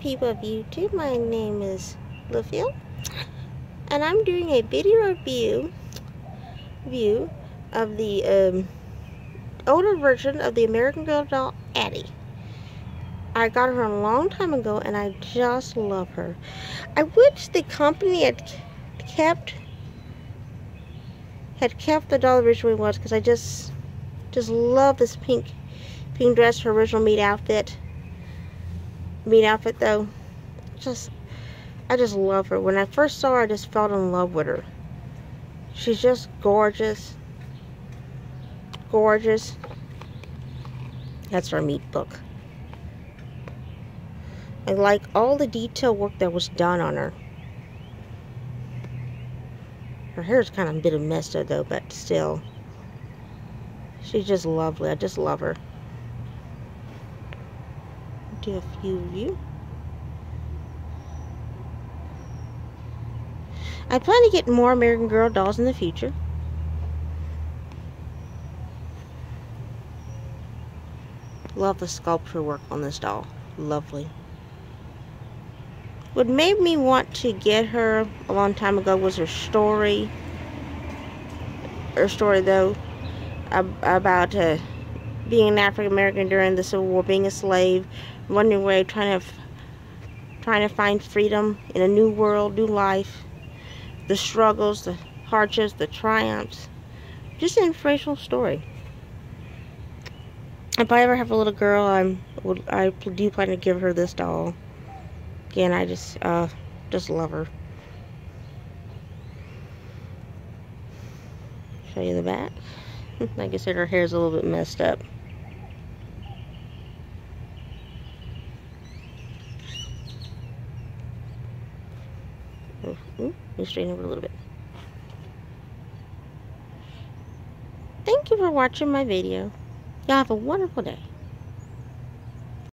people of YouTube? My name is LaFille, and I'm doing a video review view of the um, older version of the American Girl doll Addy. I got her a long time ago, and I just love her. I wish the company had kept had kept the doll originally was because I just just love this pink pink dress, her original meet outfit meet outfit though. Just, I just love her. When I first saw her, I just fell in love with her. She's just gorgeous. Gorgeous. That's her meet book. I like all the detail work that was done on her. Her hair's kind of a bit of messed up though, but still. She's just lovely. I just love her to a few of you. I plan to get more American Girl dolls in the future. Love the sculpture work on this doll. Lovely. What made me want to get her a long time ago was her story. Her story, though, about uh, being an African American during the Civil War, being a slave, running away, trying to trying to find freedom in a new world, new life, the struggles, the hardships, the triumphs. Just an inspirational story. If I ever have a little girl, I'm I do plan to give her this doll. Again, I just uh, just love her. Show you the back. like I said, her hair's a little bit messed up. Mm-hmm. Ooh, let straighten over a little bit. Thank you for watching my video. Y'all have a wonderful day.